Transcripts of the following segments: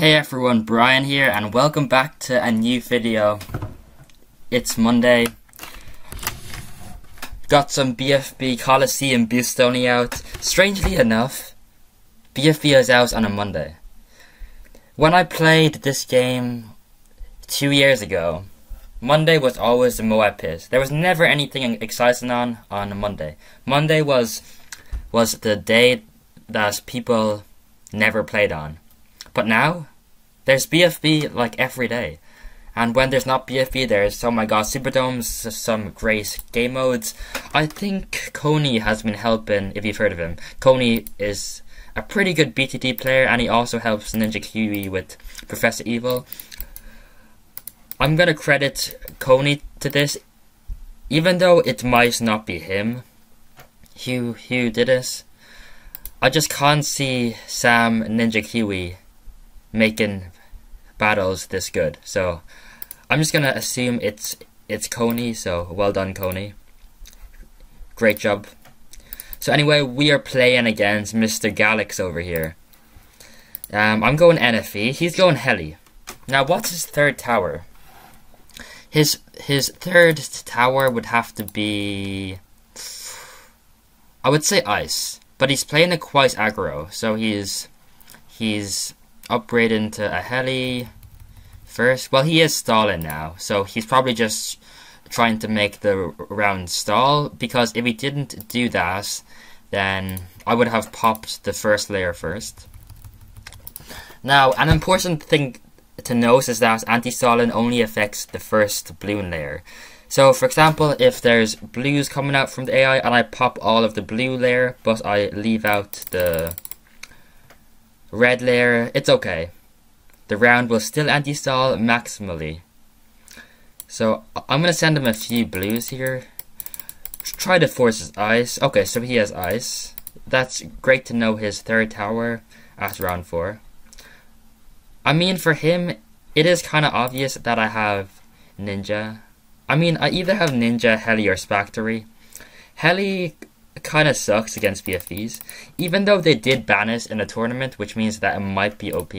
Hey everyone, Bryan here and welcome back to a new video. It's Monday. Got some BFB Coliseum Boost only out. Strangely enough, BFB is out on a Monday. When I played this game two years ago, Monday was always the Moab Pit. There was never anything exciting on on a Monday. Monday was was the day that people never played on. But now, there's BFB like every day. And when there's not BFB, there's, oh my god, Superdomes, some great game modes. I think Coney has been helping, if you've heard of him. Coney is a pretty good BTD player, and he also helps Ninja Kiwi with Professor Evil. I'm gonna credit Coney to this, even though it might not be him who, who did this. I just can't see Sam Ninja Kiwi making battles this good. So I'm just gonna assume it's it's Coney. So well done, Coney. Great job. So anyway, we are playing against Mr. Galax over here. Um, I'm going NFE. He's going Heli. Now, what's his third tower? His his third tower would have to be. I would say ice, but he's playing a quite aggro, so he's he's upgrading into a heli first. Well, he is stalling now, so he's probably just trying to make the round stall. Because if he didn't do that, then I would have popped the first layer first. Now, an important thing to note is that anti-stalling only affects the first balloon layer. So, for example, if there's blues coming out from the AI and I pop all of the blue layer, but I leave out the red layer, it's okay. The round will still anti-stall maximally. So, I'm to send him a few blues here. Try to force his ice. Okay, so he has ice. That's great to know his third tower at round 4. I mean, for him, it is kind of obvious that I have Ninja. I mean, I either have Ninja, Heli, or Spactory. Heli kind of sucks against BFBs, even though they did ban it in a tournament, which means that it might be OP.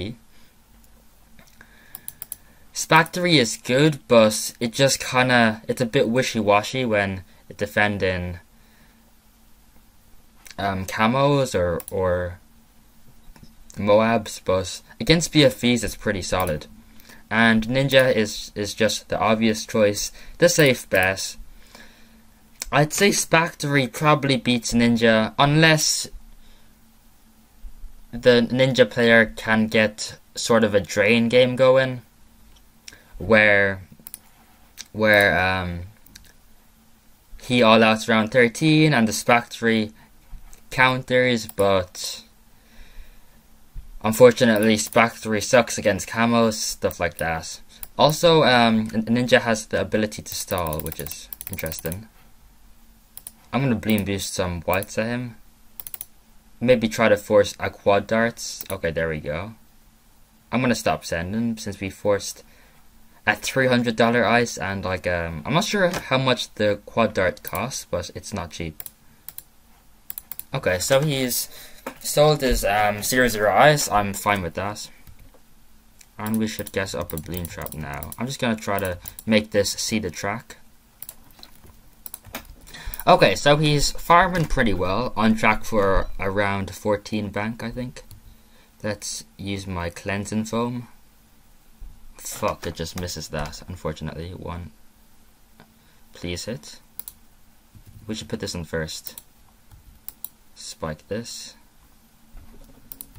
Spactory is good, but it just kind of, it's a bit wishy-washy when defending um, camos or, or Moabs, but against BFBs it's pretty solid. And Ninja is is just the obvious choice, the safe bet. I'd say Spactory probably beats Ninja unless the Ninja player can get sort of a drain game going where where um he all outs round 13 and the Spactory counters but Unfortunately, Spactory sucks against camos, stuff like that. Also, um, Ninja has the ability to stall, which is interesting. I'm gonna Bloon Boost some whites at him. Maybe try to force a quad darts. Okay, there we go. I'm gonna stop sending since we forced a $300 ice and like um I'm not sure how much the quad dart costs, but it's not cheap. Okay, so he's sold his um, Zero Zero Ice. I'm fine with that. And we should guess up a Bloon Trap now. I'm just to try to make this see the track. Okay, so he's farming pretty well. On track for around 14 bank, I think. Let's use my cleansing foam. Fuck, it just misses that, unfortunately. One. Please hit. We should put this in first. Spike this.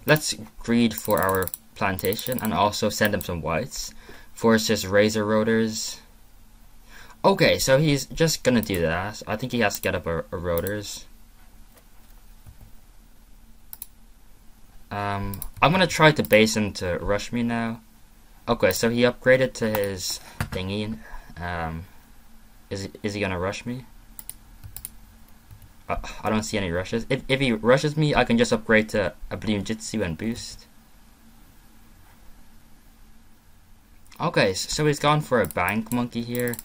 Let's greed for our plantation and also send him some whites. Force his razor rotors. Okay, so he's just gonna do that. I think he has to get up a, a rotors. Um, I'm gonna try to base him to rush me now. Okay, so he upgraded to his thingy. Um, is is he gonna rush me? Uh, I don't see any rushes. If, if he rushes me, I can just upgrade to a Bloon Jitsu and boost. Okay, so he's gone for a Bank Monkey here,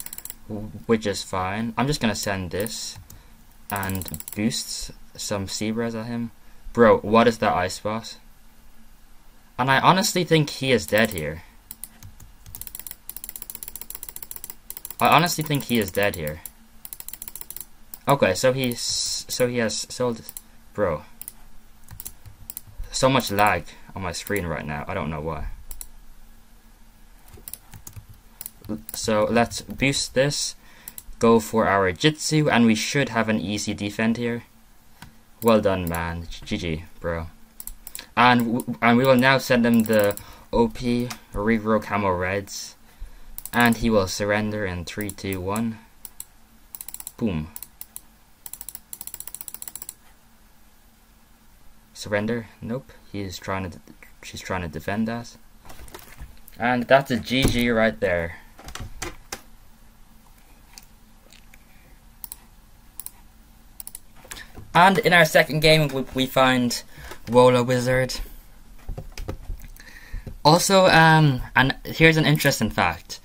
which is fine. I'm just gonna send this and boost some Zebras at him. Bro, what is that Ice Boss? And I honestly think he is dead here. I honestly think he is dead here. Okay, so he's so he has sold bro. So much lag on my screen right now. I don't know why. So let's boost this, go for our Jitsu, and we should have an easy defend here. Well done, man. GG, bro. And, and we will now send him the OP Regrow Camo Reds. And he will surrender in 3, 2, 1. Boom. Surrender? Nope. He's trying to. She's trying to defend us. And that's a GG right there. And in our second game, we, find Wola Wizard. Also, um, and here's an interesting fact.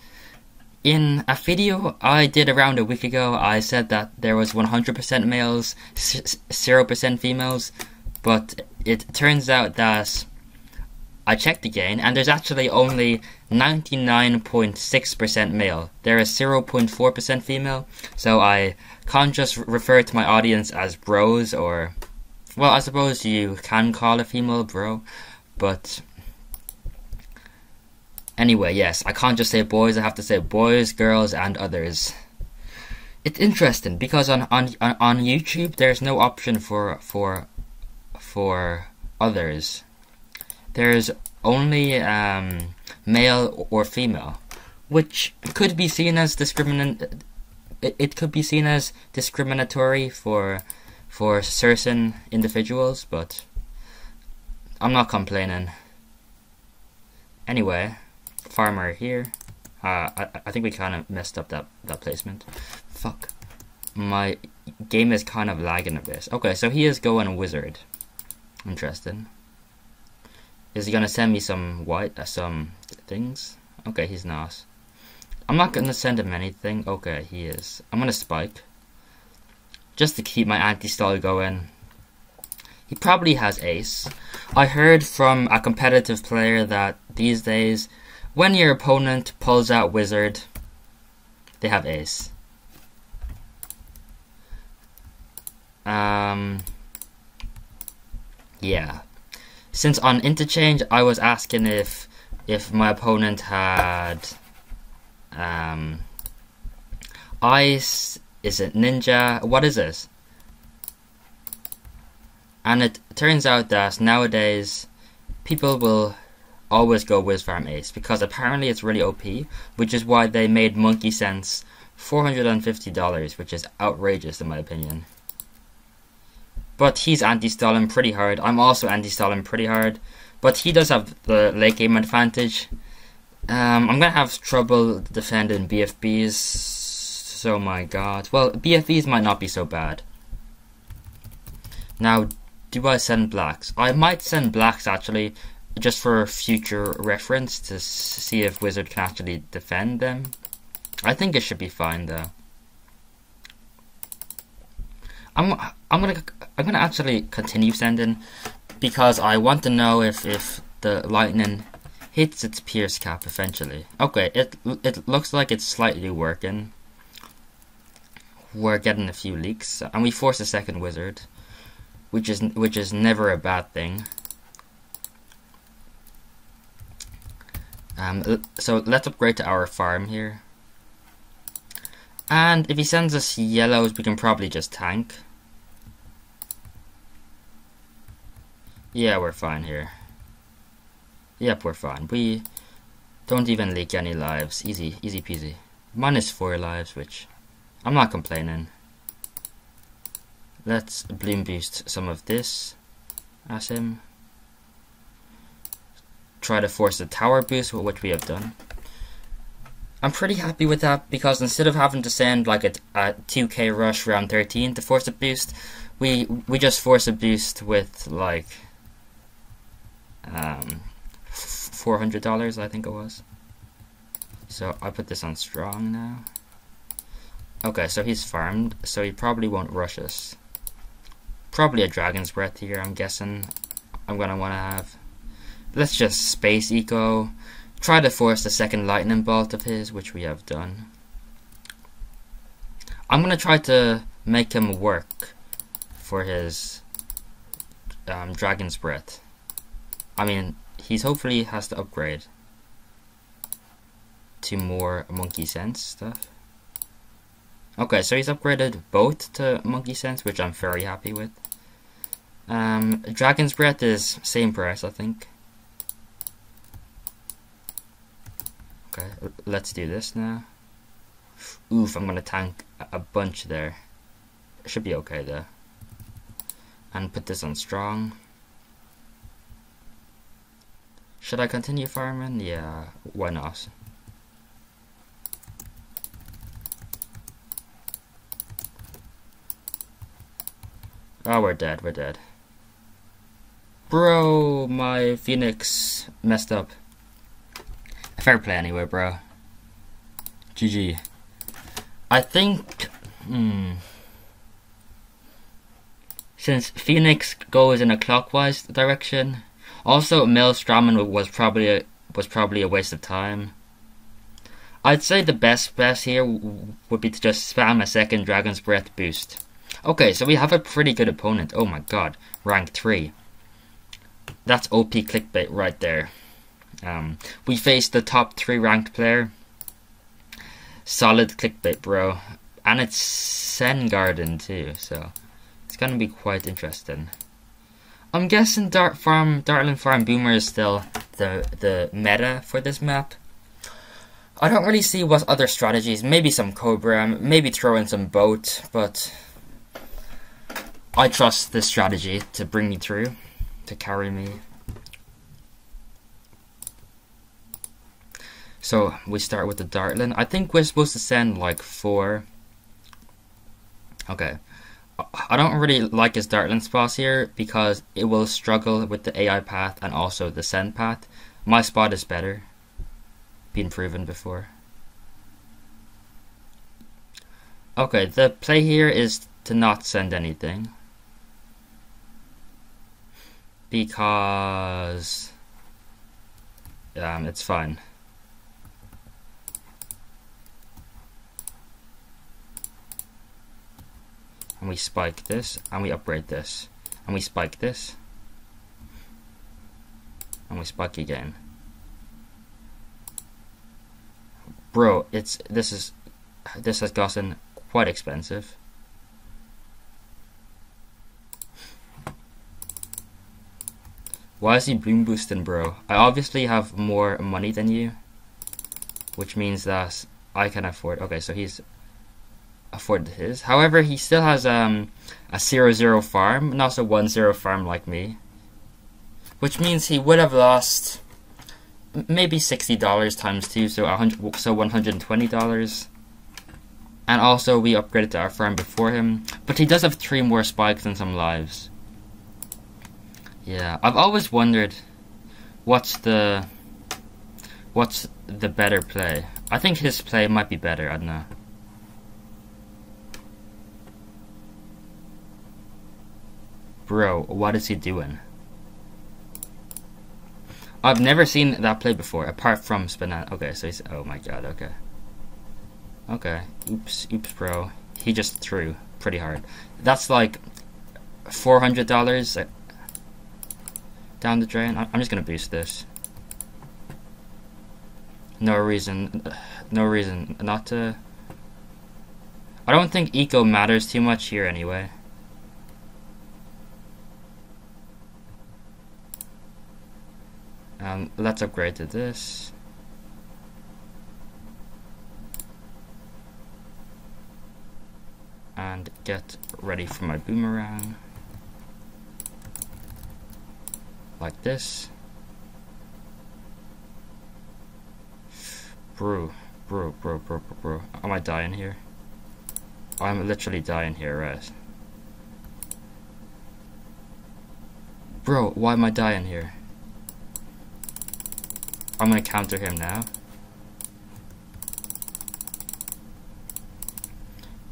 In a video I did around a week ago, I said that there was 100% males, 0% females, but it turns out that I checked again, and there's actually only 99.6% male. There is 0.4% female, so I can't just refer to my audience as bros or. Well, I suppose you can call a female bro, but. Anyway, yes, I can't just say boys, I have to say boys, girls, and others. It's interesting because on, on, on YouTube there's no option for for for others. There's only um, male or female, which could be seen as discriminant. It, it could be seen as discriminatory for for certain individuals, but I'm not complaining. Anyway, farmer here. Uh, I, I think we kind of messed up that, that placement. Fuck. My game is kind of lagging a bit. Okay, so he is going wizard. Interesting. Is he gonna send me some white, uh, some things? Okay, he's not. I'm not gonna send him anything. Okay, he is. I'm gonna spike. Just to keep my anti-stall going. He probably has ace. I heard from a competitive player that these days, when your opponent pulls out wizard, they have ace. Um, yeah since on interchange I was asking if if my opponent had um, ice is it ninja what is this? And it turns out that nowadays people will always go with farm ace because apparently it's really OP which is why they made monkey sense $450 which is outrageous in my opinion but he's anti-stalling pretty hard. I'm also anti-stalling pretty hard. But he does have the late game advantage. Um, I'm gonna have trouble defending BFBs. So my god. Well, BFBs might not be so bad. Now, do I send blacks? I might send blacks actually, just for future reference to see if Wizard can actually defend them. I think it should be fine though. I'm I'm gonna I'm gonna actually continue sending because I want to know if if the lightning hits its pierce cap eventually. Okay, it it looks like it's slightly working. We're getting a few leaks, and we force a second wizard, which is which is never a bad thing. Um, so let's upgrade to our farm here. And if he sends us yellows, we can probably just tank. Yeah, we're fine here. Yep, we're fine. We don't even leak any lives. Easy, easy peasy. Minus four lives, which I'm not complaining. Let's bloon boost some of this as him. Try to force a tower boost, which we have done. I'm pretty happy with that because instead of having to send like a, a 2k rush round 13 to force a boost, we we just force a boost with like um, $400 I think it was. So I put this on strong now. Okay, so he's farmed, so he probably won't rush us. Probably a Dragon's Breath here, I'm guessing. I'm gonna wanna have. let's just space eco. Try to force the second lightning bolt of his, which we have done. I'm gonna try to make him work for his um, dragon's breath. I mean, he's hopefully has to upgrade to more monkey sense stuff. Okay, so he's upgraded both to monkey sense, which I'm very happy with. Um, Dragon's Breath is same price, I think. Okay, let's do this now. Oof, I'm gonna tank a bunch there. Should be okay though. And put this on strong. Should I continue farming? Yeah, why not? Oh, we're dead, we're dead. Bro, my Phoenix messed up. Fair play anyway, bro. GG. I think... Hmm. Since Phoenix goes in a clockwise direction, also Maelstrom was probably a, was probably a waste of time. I'd say the best bet here would be to just spam a second Dragon's Breath boost. Okay, so we have a pretty good opponent. Oh my god, rank 3. That's OP clickbait right there. Um, we face the top three ranked player. Solid clickbait, bro. And it's Zen Garden too, so it's gonna be quite interesting. I'm guessing Dart Farm, Dartling Farm Boomer is still the the meta for this map. I don't really see what other strategies. Maybe some Cobra, maybe throw in some boat, but I trust this strategy to bring me through to carry me. So we start with the Dartling. I think we're supposed to send like four. Okay. I don't really like his Dartling spot here because it will struggle with the AI path and also the send path. My spot is better. Been proven before. Okay, the play here is to not send anything because um, it's fun. And we spike this, and we upgrade this. And we spike this. And we spike again. Bro, it's this is this has gotten quite expensive. Why is he bloon boosting, bro? I obviously have more money than you. Which means that I can afford... Okay, so he's afford his. However, he still has um, a 0-0 farm, and also 1-0 farm like me. Which means he would have lost maybe $60 times 2, so, 100, so $120. And also, we upgraded to our farm before him. But he does have 3 more spikes and some lives. Yeah, I've always wondered what's the what's the better play. I think his play might be better, I don't know. Bro, what is he doing? I've never seen that play before, apart from Spinat. Okay, so he's. Oh my god, okay. Okay. Oops, oops, bro. He just threw pretty hard. That's like $400 down the drain. I'm just gonna boost this. No reason, no reason not to. I don't think eco matters too much here anyway. Um, let's upgrade to this. And get ready for my boomerang. like this. Bro, bro, bro, bro, bro, bro. Am I dying here? I'm literally dying here, right? Bro, why am I dying here? I'm gonna counter him now.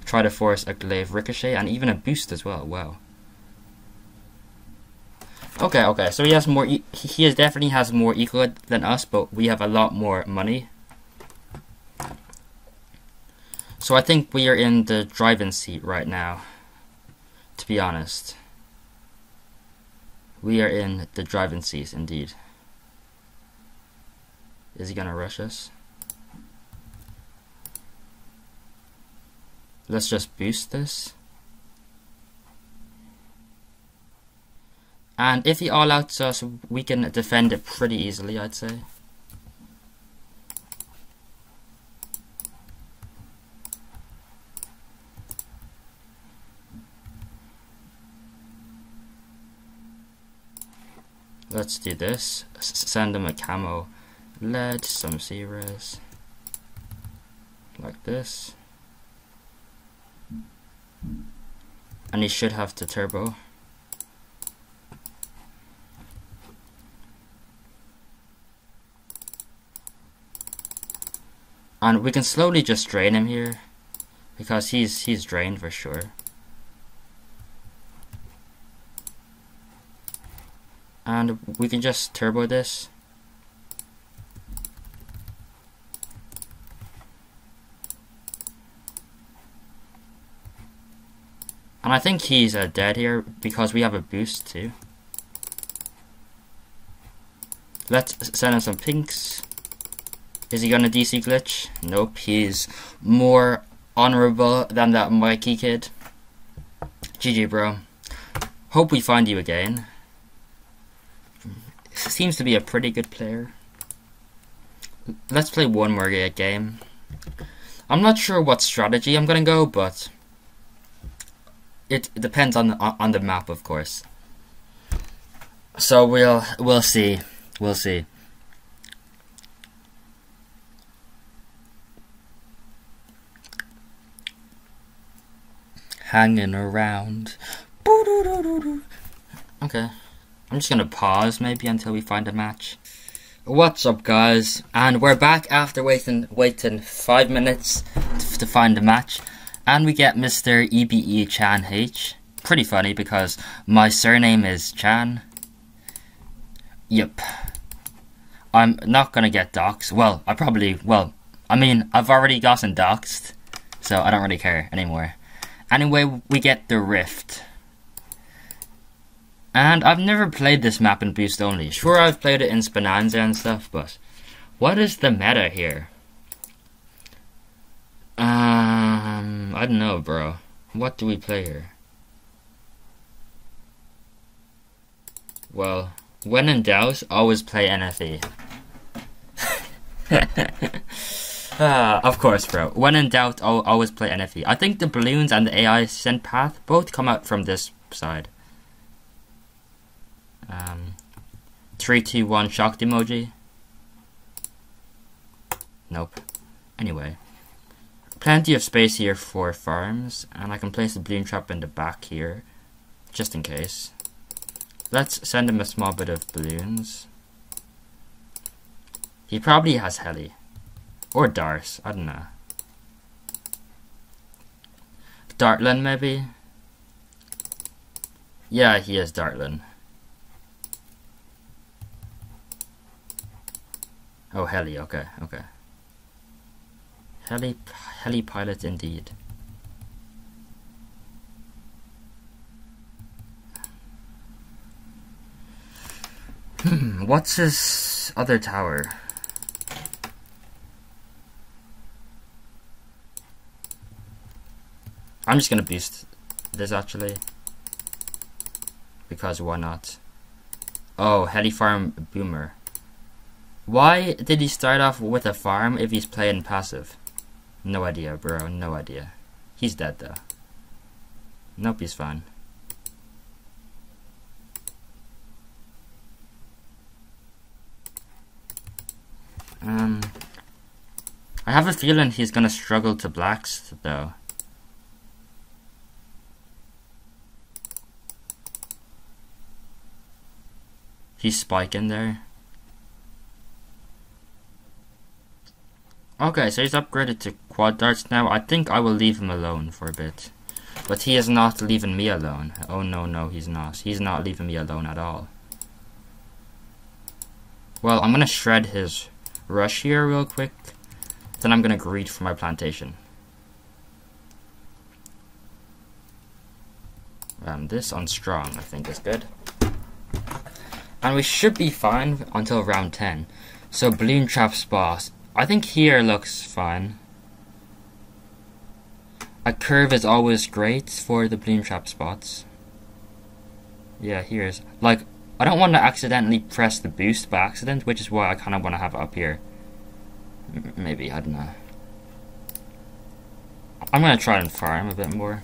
Try to force a glaive ricochet and even a boost as well, wow. Okay, okay. So he has more. E he is definitely has more eco than us, but we have a lot more money. So I think we are in the driving seat right now. To be honest, we are in the driving seat indeed. Is he gonna rush us? Let's just boost this. And if he all outs us, we can defend it pretty easily, I'd say. Let's do this. S send him a camo lead, some zeros. Like this. And he should have the turbo. And we can slowly just drain him here. Because he's he's drained for sure. And we can just turbo this. And I think he's uh, dead here because we have a boost too. Let's send him some pinks. Is he gonna DC glitch? Nope, he's more honorable than that Mikey kid. GG, bro. Hope we find you again. Seems to be a pretty good player. Let's play one more game. I'm not sure what strategy I'm gonna go, but it depends on the, on the map, of course. So we'll we'll see. We'll see. hanging around. Okay. I'm just gonna pause maybe until we find a match. What's up guys? And we're back after waiting waiting five minutes to find a match. And we get Mr. EBE Chan H. Pretty funny because my surname is Chan. Yep. I'm not gonna get doxxed. Well, I probably well I mean I've already gotten doxxed, so I don't really care anymore. Anyway, we get the Rift. And I've never played this map in Boost only. Sure, I've played it in Spinanza and stuff, but what is the meta here? Um, I don't know, bro. What do we play here? Well, when in doubt, always play NFE. Uh, of course, bro. When in doubt, I'll always play NFE. I think the balloons and the AI send path both come out from this side. Um, three, two, one, shocked emoji. Nope. Anyway, plenty of space here for farms, and I can place the balloon trap in the back here, just in case. Let's send him a small bit of balloons. He probably has heli. Or Dars, I don't know. Dartling, maybe? Yeah, he is Dartling. Oh, heli, okay, okay. Heli, heli pilot indeed. Hmm, what's his other tower? I'm just gonna boost this actually. Because why not? Oh, Heli Farm Boomer. Why did he start off with a farm if he's playing passive? No idea, bro. No idea. He's dead though. Nope, he's fine. Um, I have a feeling he's gonna struggle to blacks though. He's spiking there. Okay, so he's upgraded to quad darts now. I think I will leave him alone for a bit. But he is not leaving me alone. Oh no, no, he's not. He's not leaving me alone at all. Well, I'm gonna shred his rush here real quick. Then I'm gonna greed for my plantation. And this on strong, I think, is good. And we should be fine until round 10. So balloon trap spots. I think here looks fine. A curve is always great for the bloon trap spots. Yeah, here's like I don't want to accidentally press the boost by accident, which is why I kind of want to have it up here. M maybe I don't know. I'm gonna try and farm a bit more.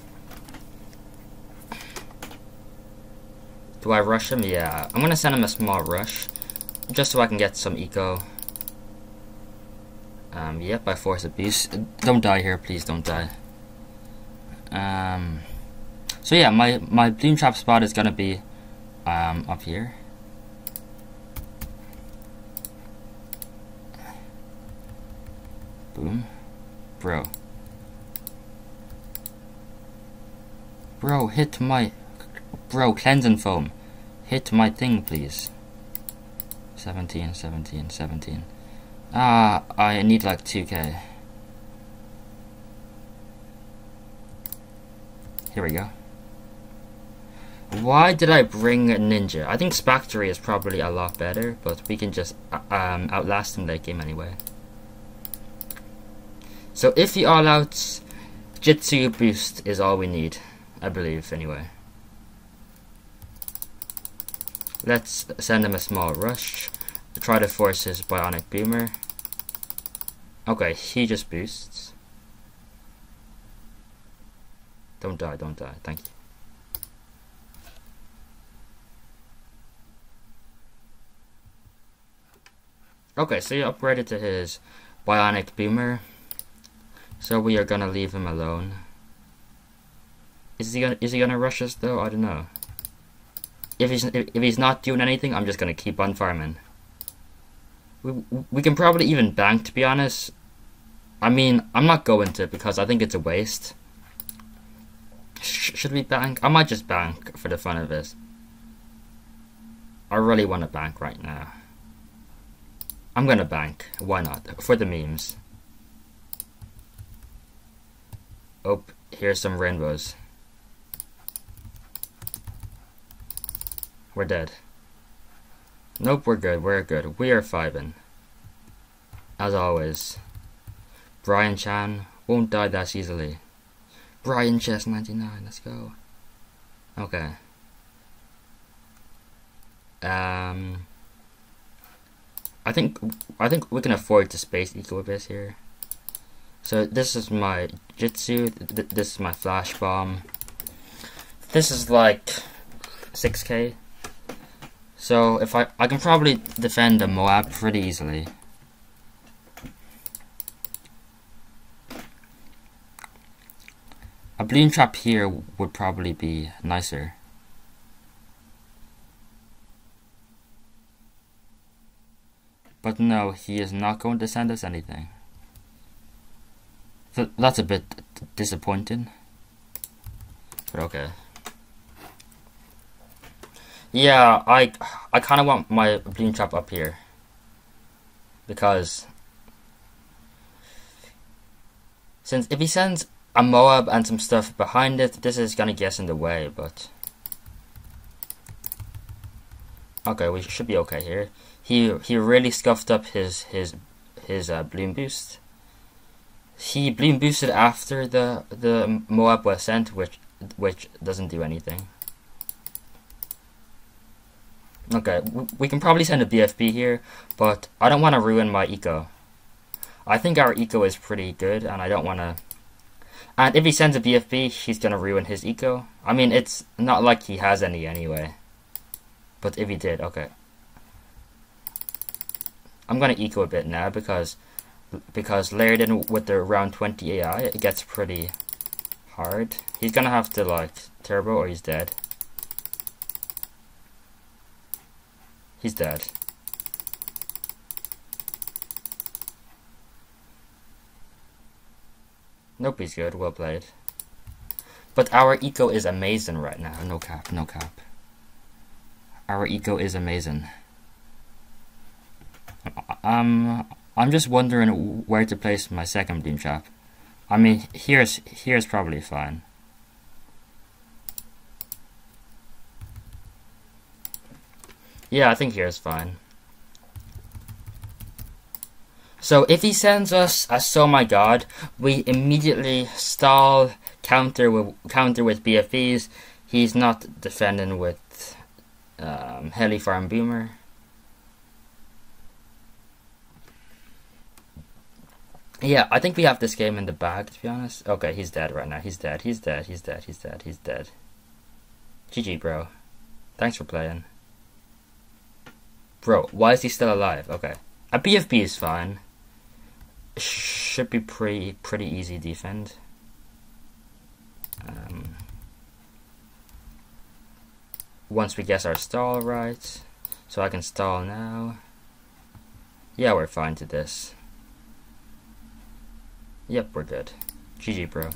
Do I rush him? Yeah, I'm gonna send him a small rush, just so I can get some eco. Um, yep, I force a boost. Don't die here, please. Don't die. Um, so yeah, my my balloon trap spot is gonna be um, up here. Boom. Bro. Bro, hit my... Bro, cleansing foam. Hit my thing, please. 17, 17, 17. Ah, I need like 2k. Here we go. Why did I bring Ninja? I think Spectre is probably a lot better, but we can just uh, um, outlast him late game anyway. So if he all outs, Jitsu boost is all we need, I believe, anyway. Let's send him a small rush to try to force his bionic boomer. Okay, he just boosts. Don't die, don't die. Thank you. Okay, so he upgraded to his bionic boomer. So we are gonna leave him alone. Is he gonna is he gonna rush us though? I don't know. If he's if, if he's not doing anything, I'm just gonna keep on farming. We can probably even bank to be honest. I mean, I'm not going to because I think it's a waste. Sh should we bank? I might just bank for the fun of it. I really want to bank right now. I'm gonna bank. Why not? For the memes. Oh, here's some rainbows. We're dead. Nope, we're good. We're good. We are fiving. As always. Bryan Chan won't die that easily. Bryan Chess 99, let's go. Okay. Um, I think I think we can afford to space bit here. So this is my Jitsu. Th this is my flash bomb. This is like 6k. So if I I can probably defend the Moab pretty easily. A balloon trap here would probably be nicer. But no, he is not going to send us anything. So that's a bit disappointing. But okay. Yeah, I I kind of want my balloon trap up here. Because since if he sends a Moab and some stuff behind it. This is gonna get in the way, but... Okay, we should be okay here. He he really scuffed up his his his uh, bloon boost. He bloon boosted after the the Moab was sent, which which doesn't do anything. Okay, we can probably send a BFB here, but I don't want to ruin my eco. I think our eco is pretty good, and I don't want to and if he sends a BFB, he's gonna ruin his eco. I mean, it's not like he has any anyway. But if he did, okay. I'm gonna eco a bit now because because layered in with the round 20 AI, it gets pretty hard. He's gonna have to like turbo or he's dead. He's dead. Nope, he's good. Well played. But our eco is amazing right now. No cap, no cap. Our eco is amazing. Um, I'm just wondering where to place my second beam trap. I mean, here's here's probably fine. Yeah, I think here's fine. So if he sends us a So My God, we immediately stall, counter with, counter with BFEs. He's not defending with um, Heli Farm Boomer. Yeah, I think we have this game in the bag, to be honest. Okay, he's dead right now. He's dead. He's dead. He's dead. He's dead. He's dead. GG, bro. Thanks for playing. Bro, why is he still alive? Okay. A BFB is fine. Should be pretty pretty easy defend. Um, once we guess our stall right. So I can stall now. Yeah, we're fine to this. Yep, we're good. GG, bro.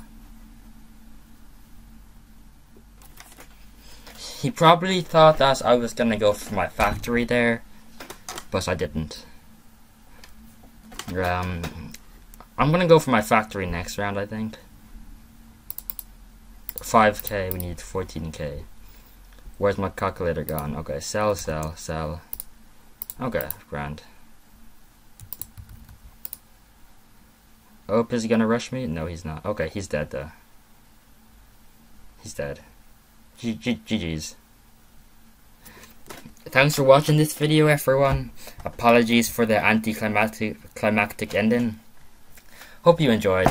He probably thought that I was gonna go for my factory there, but I didn't. Um, I'm gonna go for my factory next round, I think. 5k, we need 14k. Where's my calculator gone? Okay, sell, sell, sell. Okay, grand. Oh, is he gonna rush me? No, he's not. Okay, he's dead though. He's dead. G GG's. Thanks for watching this video, everyone. Apologies for the anticlimactic climactic ending. Hope you enjoyed.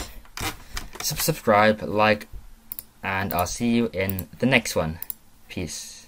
Sub subscribe, like, and I'll see you in the next one. Peace.